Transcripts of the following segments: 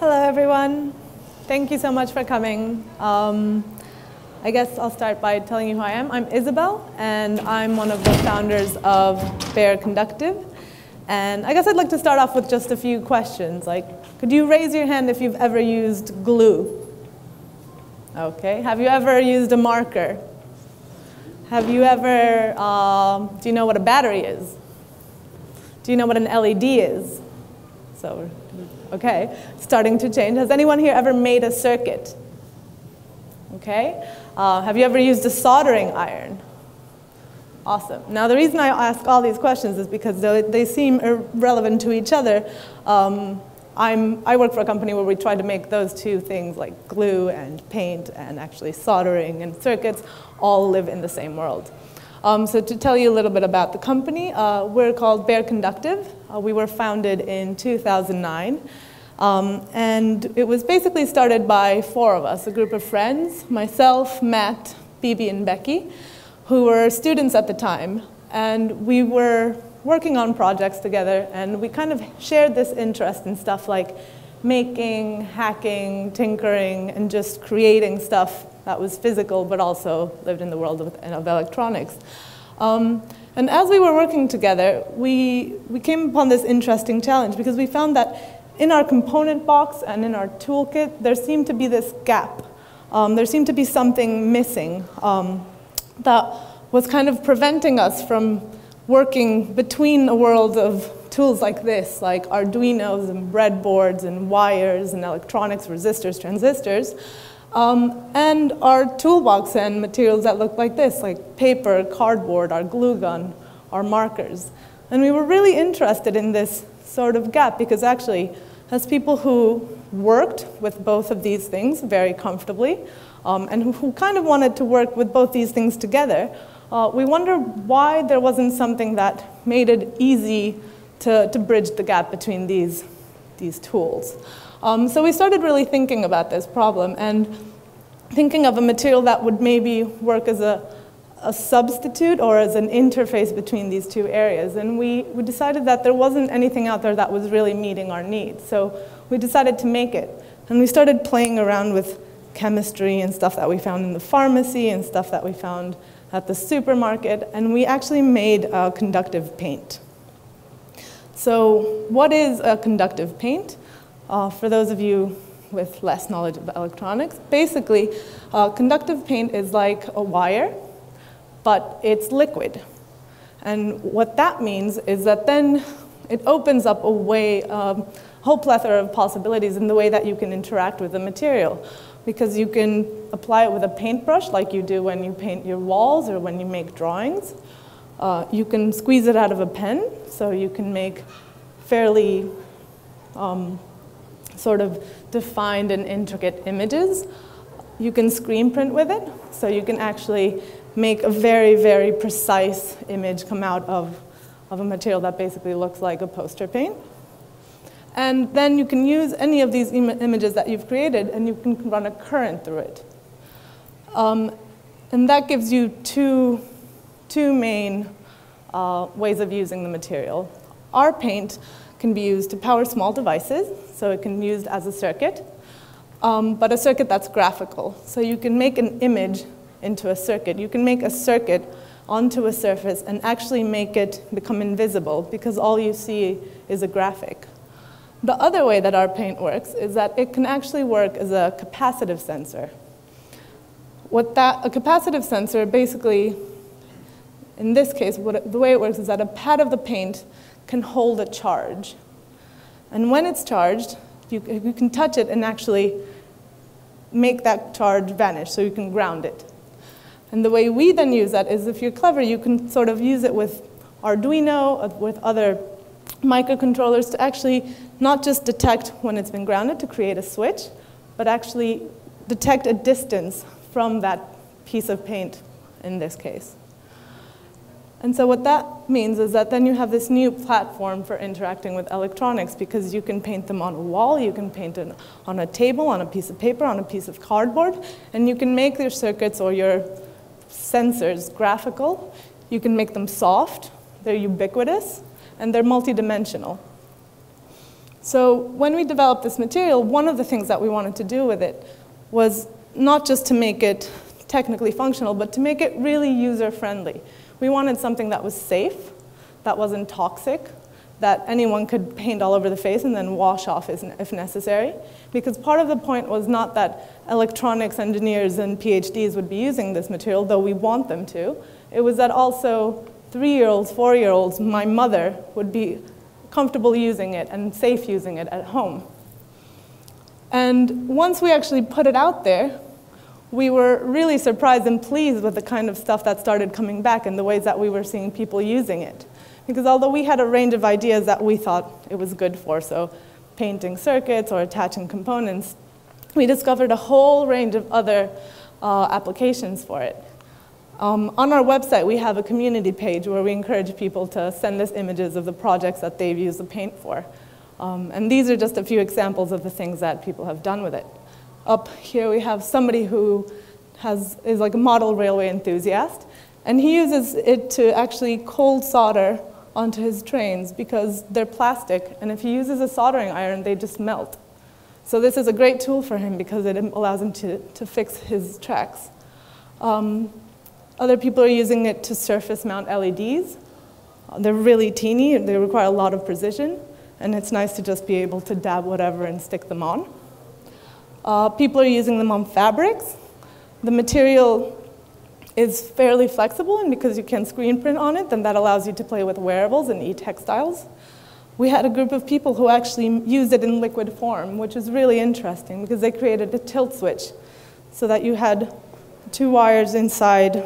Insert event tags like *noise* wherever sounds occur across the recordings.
Hello, everyone. Thank you so much for coming. Um, I guess I'll start by telling you who I am. I'm Isabel, and I'm one of the founders of Bare Conductive. And I guess I'd like to start off with just a few questions. Like, could you raise your hand if you've ever used glue? Okay. Have you ever used a marker? Have you ever, uh, do you know what a battery is? Do you know what an LED is? So, okay, starting to change. Has anyone here ever made a circuit? Okay. Uh, have you ever used a soldering iron? Awesome. Now, the reason I ask all these questions is because they, they seem irrelevant to each other. Um, I'm, I work for a company where we try to make those two things, like glue and paint and actually soldering and circuits, all live in the same world. Um, so to tell you a little bit about the company, uh, we're called Bare Conductive. Uh, we were founded in 2009. Um, and it was basically started by four of us, a group of friends, myself, Matt, Bibi, and Becky, who were students at the time. And we were working on projects together, and we kind of shared this interest in stuff like making, hacking, tinkering, and just creating stuff that was physical but also lived in the world of, of electronics. Um, and as we were working together, we, we came upon this interesting challenge because we found that in our component box and in our toolkit, there seemed to be this gap. Um, there seemed to be something missing um, that was kind of preventing us from working between a world of tools like this, like Arduinos and breadboards and wires and electronics, resistors, transistors, um, and our toolbox and materials that look like this, like paper, cardboard, our glue gun, our markers. And we were really interested in this sort of gap because actually, as people who worked with both of these things very comfortably, um, and who, who, kind of wanted to work with both these things together, uh, we wonder why there wasn't something that made it easy to, to bridge the gap between these, these tools. Um, so we started really thinking about this problem and thinking of a material that would maybe work as a, a substitute or as an interface between these two areas. And we, we decided that there wasn't anything out there that was really meeting our needs. So we decided to make it. And we started playing around with chemistry and stuff that we found in the pharmacy and stuff that we found at the supermarket. And we actually made a conductive paint. So what is a conductive paint? Uh, for those of you with less knowledge of electronics, basically, uh, conductive paint is like a wire, but it's liquid. And what that means is that then it opens up a way, um, a whole plethora of possibilities in the way that you can interact with the material. Because you can apply it with a paintbrush like you do when you paint your walls or when you make drawings. Uh, you can squeeze it out of a pen, so you can make fairly um, sort of defined and intricate images. You can screen print with it, so you can actually make a very, very precise image come out of, of a material that basically looks like a poster paint. And then you can use any of these Im images that you've created and you can run a current through it. Um, and that gives you two, two main uh, ways of using the material. Our paint can be used to power small devices, so it can be used as a circuit, um, but a circuit that's graphical. So you can make an image into a circuit. You can make a circuit onto a surface and actually make it become invisible because all you see is a graphic. The other way that our paint works is that it can actually work as a capacitive sensor. What that, a capacitive sensor basically, in this case, what, the way it works is that a pad of the paint can hold a charge. And when it's charged, you, you can touch it and actually make that charge vanish, so you can ground it. And the way we then use that is if you're clever, you can sort of use it with Arduino, uh, with other microcontrollers to actually not just detect when it's been grounded to create a switch, but actually detect a distance from that piece of paint in this case. And so what that means is that then you have this new platform for interacting with electronics because you can paint them on a wall, you can paint it on a table, on a piece of paper, on a piece of cardboard, and you can make your circuits or your sensors graphical. You can make them soft, they're ubiquitous, and they're multidimensional. So when we developed this material, one of the things that we wanted to do with it was not just to make it technically functional, but to make it really user-friendly. We wanted something that was safe, that wasn't toxic, that anyone could paint all over the face and then wash off if necessary. Because part of the point was not that electronics engineers and PhDs would be using this material, though we want them to. It was that also three-year-olds, four-year-olds, my mother, would be comfortable using it and safe using it at home. And once we actually put it out there, we were really surprised and pleased with the kind of stuff that started coming back and the ways that we were seeing people using it. Because although we had a range of ideas that we thought it was good for, so painting circuits or attaching components, we discovered a whole range of other uh, applications for it. Um, on our website, we have a community page where we encourage people to send us images of the projects that they've used the paint for. Um, and these are just a few examples of the things that people have done with it. Up here we have somebody who has, is like a model railway enthusiast, and he uses it to actually cold solder onto his trains because they're plastic, and if he uses a soldering iron, they just melt. So this is a great tool for him because it allows him to, to fix his tracks. Um, other people are using it to surface mount LEDs. They're really teeny, and they require a lot of precision, and it's nice to just be able to dab whatever and stick them on. Uh, people are using them on fabrics. The material is fairly flexible, and because you can screen print on it, then that allows you to play with wearables and e-textiles. We had a group of people who actually used it in liquid form, which is really interesting because they created a tilt switch so that you had two wires inside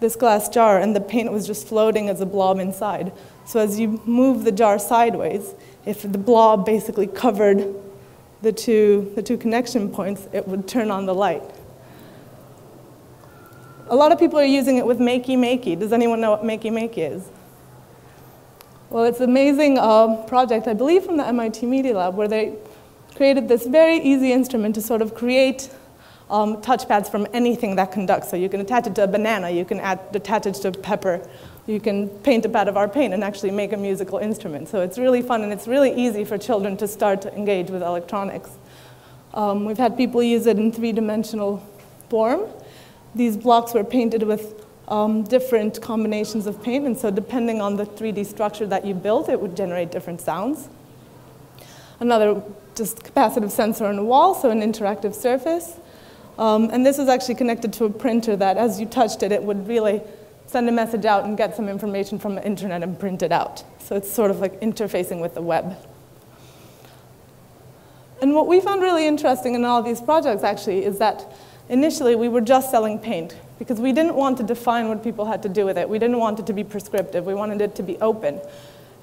this glass jar and the paint was just floating as a blob inside. So as you move the jar sideways, if the blob basically covered the two, the two connection points, it would turn on the light. A lot of people are using it with Makey Makey. Does anyone know what Makey Makey is? Well, it's an amazing uh, project, I believe from the MIT Media Lab, where they created this very easy instrument to sort of create um, touchpads from anything that conducts. So you can attach it to a banana, you can add, attach it to pepper, you can paint a pad of our paint and actually make a musical instrument. So it's really fun and it's really easy for children to start to engage with electronics. Um, we've had people use it in three-dimensional form. These blocks were painted with um, different combinations of paint, and so depending on the 3D structure that you built, it would generate different sounds. Another just capacitive sensor on the wall, so an interactive surface. Um, and this was actually connected to a printer that as you touched it, it would really send a message out and get some information from the internet and print it out. So it's sort of like interfacing with the web. And what we found really interesting in all these projects actually is that Initially, we were just selling paint because we didn't want to define what people had to do with it. We didn't want it to be prescriptive. We wanted it to be open.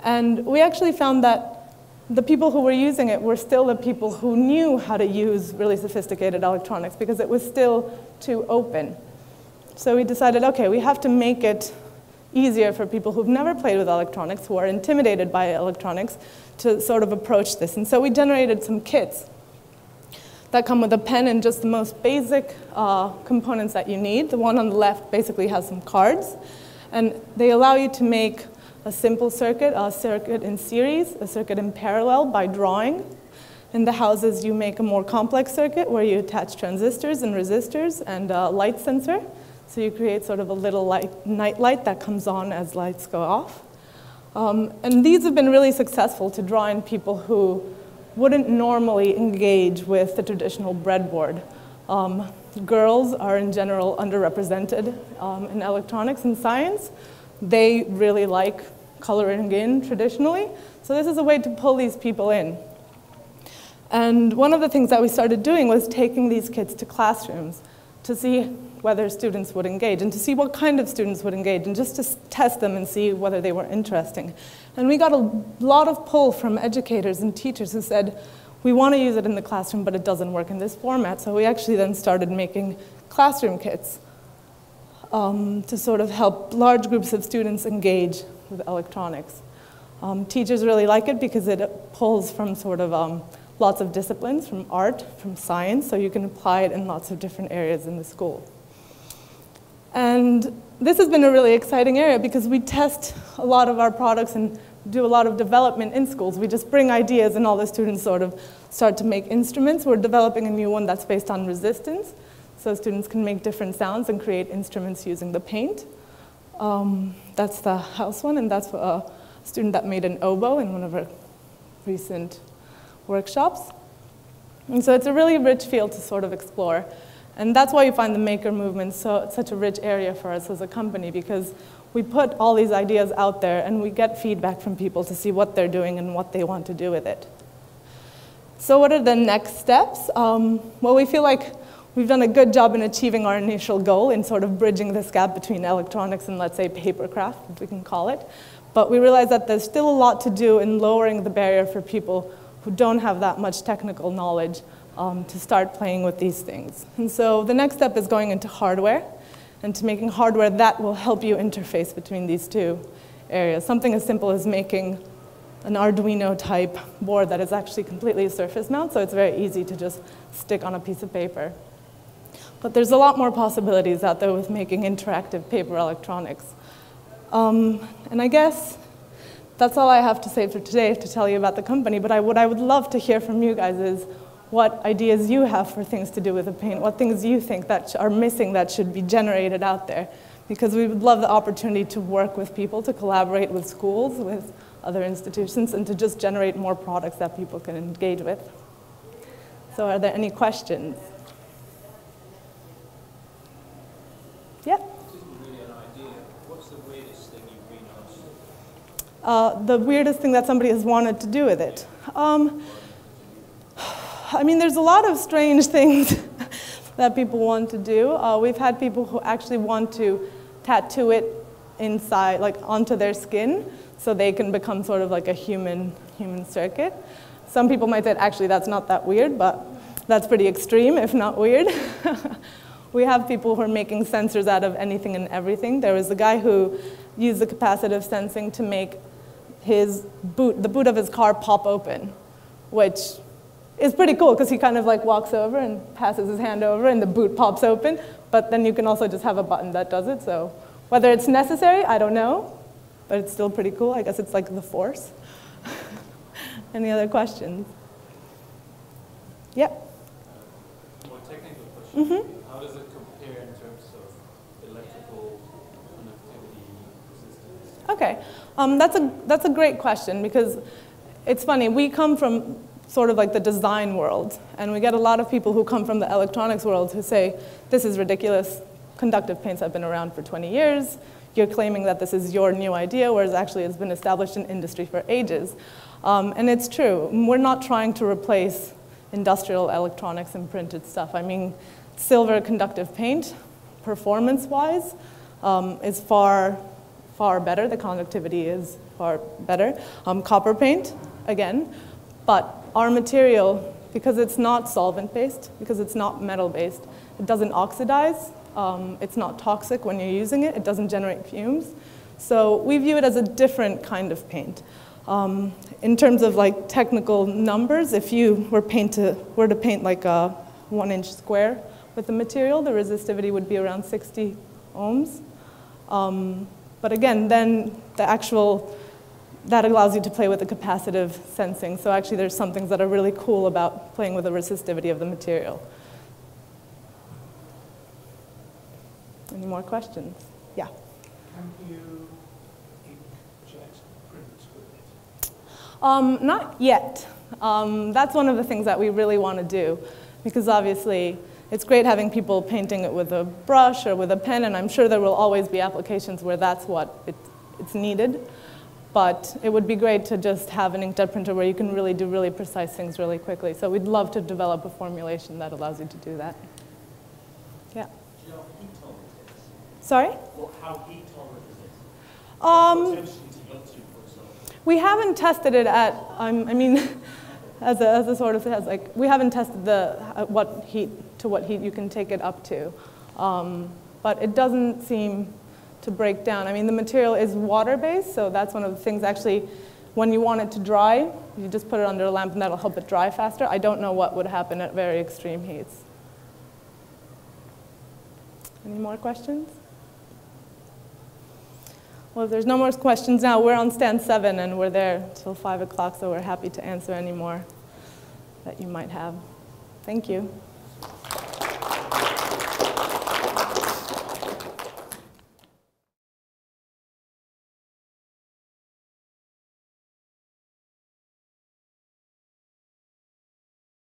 And we actually found that the people who were using it were still the people who knew how to use really sophisticated electronics because it was still too open. So we decided, okay, we have to make it easier for people who've never played with electronics, who are intimidated by electronics, to sort of approach this. And so we generated some kits that come with a pen and just the most basic uh, components that you need. The one on the left basically has some cards, and they allow you to make a simple circuit, a circuit in series, a circuit in parallel by drawing. In the houses, you make a more complex circuit where you attach transistors and resistors and a light sensor. So you create sort of a little light, night light that comes on as lights go off. Um, and these have been really successful to draw in people who wouldn't normally engage with the traditional breadboard. Um, girls are in general underrepresented um, in electronics and science. They really like coloring in traditionally. So this is a way to pull these people in. And one of the things that we started doing was taking these kids to classrooms to see whether students would engage and to see what kind of students would engage and just to test them and see whether they were interesting. And we got a lot of pull from educators and teachers who said, we want to use it in the classroom, but it doesn't work in this format. So we actually then started making classroom kits um, to sort of help large groups of students engage with electronics. Um, teachers really like it because it pulls from sort of um, lots of disciplines, from art, from science, so you can apply it in lots of different areas in the school. And this has been a really exciting area because we test a lot of our products and do a lot of development in schools. We just bring ideas and all the students sort of start to make instruments. We're developing a new one that's based on resistance. So students can make different sounds and create instruments using the paint. Um, that's the house one, and that's a student that made an oboe in one of our recent workshops. And so it's a really rich field to sort of explore. And that's why you find the maker movement so, such a rich area for us as a company, because we put all these ideas out there and we get feedback from people to see what they're doing and what they want to do with it. So what are the next steps? Um, well, we feel like we've done a good job in achieving our initial goal in sort of bridging this gap between electronics and, let's say, papercraft, if we can call it. But we realize that there's still a lot to do in lowering the barrier for people who don't have that much technical knowledge um, to start playing with these things. And so the next step is going into hardware and to making hardware that will help you interface between these two areas. Something as simple as making an Arduino type board that is actually completely surface mount, so it's very easy to just stick on a piece of paper. But there's a lot more possibilities out there with making interactive paper electronics. Um, and I guess that's all I have to say for today to tell you about the company, but I, what I would love to hear from you guys is what ideas you have for things to do with the paint, what things you think that are missing that should be generated out there. Because we would love the opportunity to work with people, to collaborate with schools, with other institutions, and to just generate more products that people can engage with. So are there any questions? Yeah? Uh, the weirdest thing that somebody has wanted to do with it. Um, I mean, there's a lot of strange *laughs* things that people want to do. Uh, we've had people who actually want to tattoo it inside, like onto their skin, so they can become sort of like a human, human circuit. Some people might say, actually, that's not that weird, but that's pretty extreme, if not weird. *laughs* we have people who are making sensors out of anything and everything. There was a guy who used the capacitive sensing to make his boot, the boot of his car pop open, which is pretty cool because he kind of like walks over and passes his hand over and the boot pops open. But then you can also just have a button that does it. So whether it's necessary, I don't know, but it's still pretty cool. I guess it's like the force. *laughs* Any other questions? Yep. Uh, more technical question. Mm-hmm. How does it compare in terms of electrical conductivity resistance? Okay, um, that's a that's a great question because it's funny. We come from sort of like the design world. And we get a lot of people who come from the electronics world who say, this is ridiculous. Conductive paints have been around for 20 years. You're claiming that this is your new idea, whereas actually it's been established in industry for ages. Um, and it's true. We're not trying to replace industrial electronics and printed stuff. I mean, silver conductive paint, performance-wise, um, is far, far better. The conductivity is far better. Um, copper paint, again, but our material, because it's not solvent-based, because it's not metal-based, it doesn't oxidize, um, it's not toxic when you're using it, it doesn't generate fumes. So we view it as a different kind of paint. Um, in terms of like technical numbers, if you were, paint to, were to paint like a one inch square with the material, the resistivity would be around 60 ohms. Um, but again, then the actual that allows you to play with the capacitive sensing. So actually there's some things that are really cool about playing with the resistivity of the material. Any more questions? Yeah. Can you inkjet prints with it? Um, not yet. Um, that's one of the things that we really want to do because obviously it's great having people painting it with a brush or with a pen and I'm sure there will always be applications where that's what it, it's needed. But it would be great to just have an inkjet printer where you can really do really precise things really quickly. So we'd love to develop a formulation that allows you to do that. Yeah. Do you know how heat tolerant it is? Sorry? Or how heat tolerant is it? Um, What temperature to go to, for example? we haven't tested it at, um, I mean, *laughs* as a, as a sort of, as like, we haven't tested the, uh, what heat, to what heat you can take it up to. Um, but it doesn't seem to break down. I mean, the material is water-based, so that's one of the things actually, when you want it to dry, you just put it under a lamp and that'll help it dry faster. I don't know what would happen at very extreme heats. Any more questions? Well, if there's no more questions now, we're on stand seven and we're there till five o'clock, so we're happy to answer any more that you might have. Thank you.